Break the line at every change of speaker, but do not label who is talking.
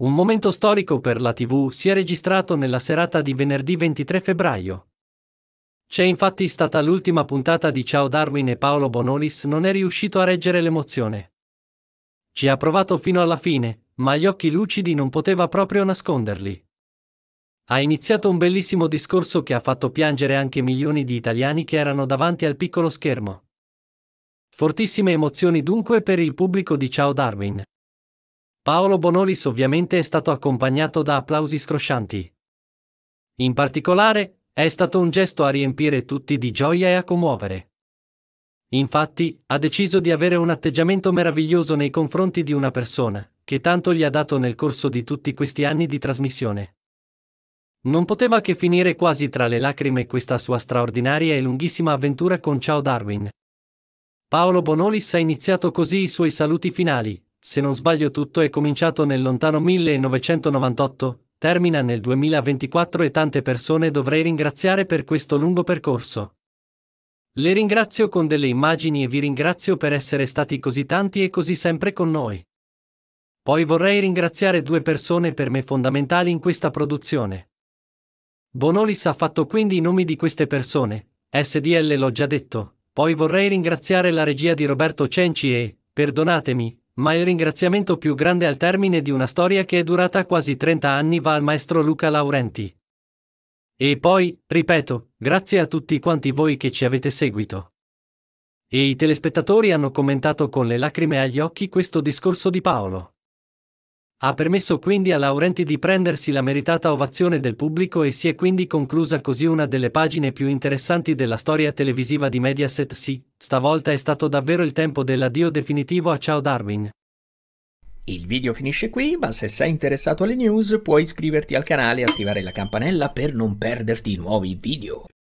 Un momento storico per la TV si è registrato nella serata di venerdì 23 febbraio. C'è infatti stata l'ultima puntata di Ciao Darwin e Paolo Bonolis non è riuscito a reggere l'emozione. Ci ha provato fino alla fine, ma gli occhi lucidi non poteva proprio nasconderli. Ha iniziato un bellissimo discorso che ha fatto piangere anche milioni di italiani che erano davanti al piccolo schermo. Fortissime emozioni dunque per il pubblico di Ciao Darwin. Paolo Bonolis ovviamente è stato accompagnato da applausi scroscianti. In particolare, è stato un gesto a riempire tutti di gioia e a commuovere. Infatti, ha deciso di avere un atteggiamento meraviglioso nei confronti di una persona, che tanto gli ha dato nel corso di tutti questi anni di trasmissione. Non poteva che finire quasi tra le lacrime questa sua straordinaria e lunghissima avventura con Ciao Darwin. Paolo Bonolis ha iniziato così i suoi saluti finali, se non sbaglio tutto è cominciato nel lontano 1998, termina nel 2024 e tante persone dovrei ringraziare per questo lungo percorso. Le ringrazio con delle immagini e vi ringrazio per essere stati così tanti e così sempre con noi. Poi vorrei ringraziare due persone per me fondamentali in questa produzione. Bonolis ha fatto quindi i nomi di queste persone, SDL l'ho già detto, poi vorrei ringraziare la regia di Roberto Cenci e, perdonatemi, ma il ringraziamento più grande al termine di una storia che è durata quasi 30 anni va al maestro Luca Laurenti. E poi, ripeto, grazie a tutti quanti voi che ci avete seguito. E i telespettatori hanno commentato con le lacrime agli occhi questo discorso di Paolo. Ha permesso quindi a Laurenti di prendersi la meritata ovazione del pubblico e si è quindi conclusa così una delle pagine più interessanti della storia televisiva di Mediaset. Sì, stavolta è stato davvero il tempo dell'addio definitivo a Ciao Darwin.
Il video finisce qui, ma se sei interessato alle news puoi iscriverti al canale e attivare la campanella per non perderti nuovi video.